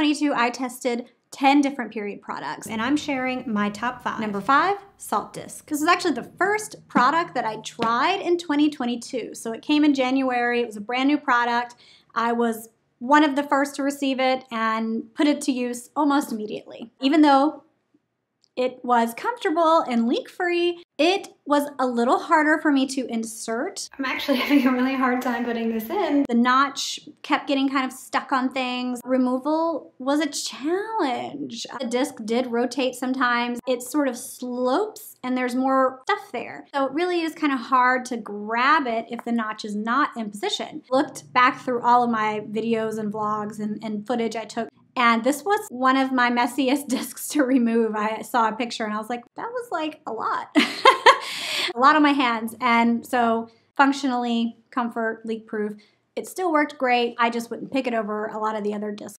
2022, I tested 10 different period products. And I'm sharing my top five. Number five, Saalt Disc. This is actually the first product that I tried in 2022. So it came in January, it was a brand new product. I was one of the first to receive it and put it to use almost immediately. Even though it was comfortable and leak free. It was a little harder for me to insert. I'm actually having a really hard time putting this in. The notch kept getting kind of stuck on things. Removal was a challenge. The disc did rotate sometimes. It sort of slopes and there's more stuff there. So it really is kind of hard to grab it if the notch is not in position. Looked back through all of my videos and vlogs and, and footage I took and this was one of my messiest discs to remove. I saw a picture and I was like, that was like a lot. a lot on my hands. And so functionally, comfort, leak proof, it still worked great. I just wouldn't pick it over a lot of the other discs.